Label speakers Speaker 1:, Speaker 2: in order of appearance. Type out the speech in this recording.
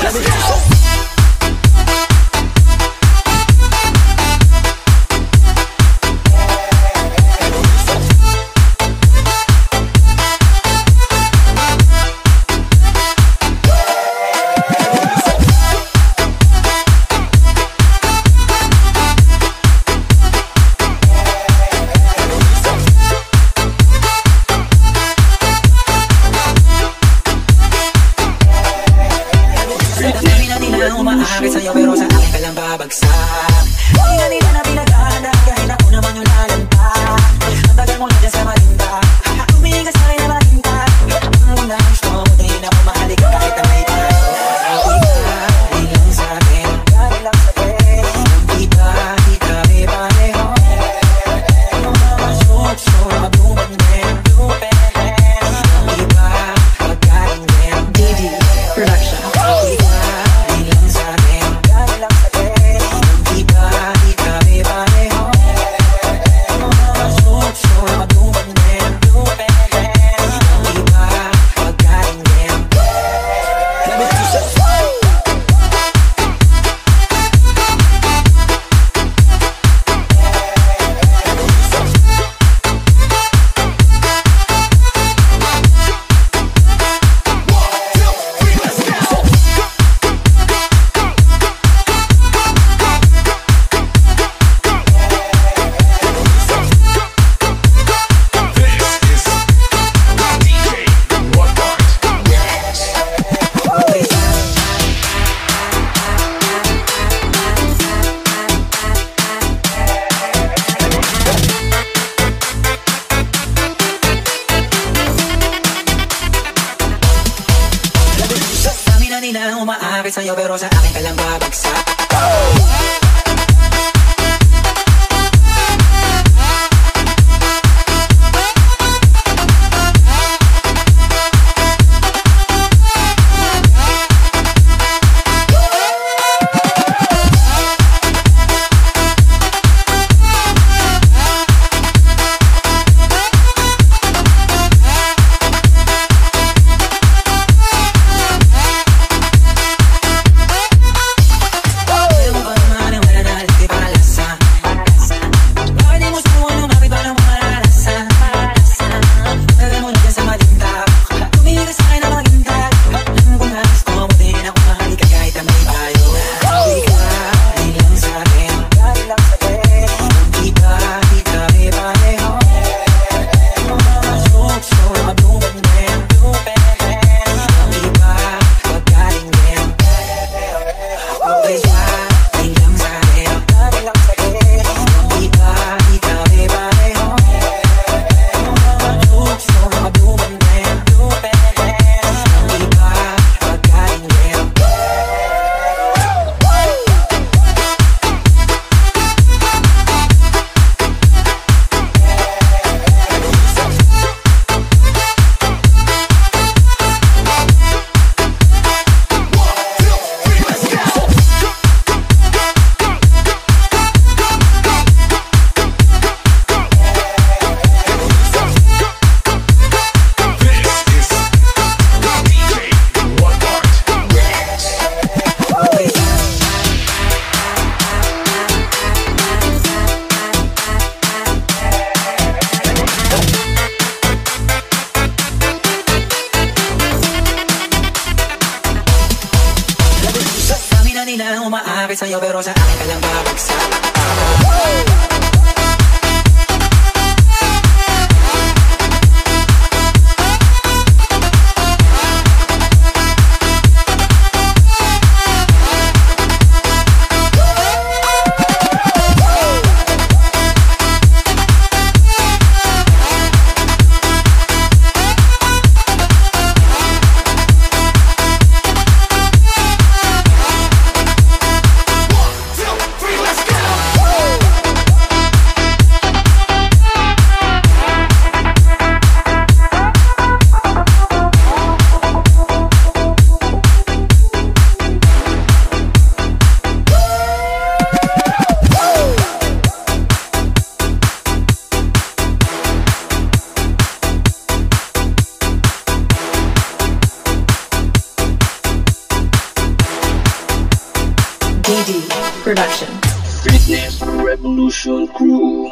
Speaker 1: Let's go. sa'yo pero sa akin ka lang babagsak? sa'yo pero sa akin ka lang babagsak.
Speaker 2: DD Production.
Speaker 3: Fitness Revolution Crew.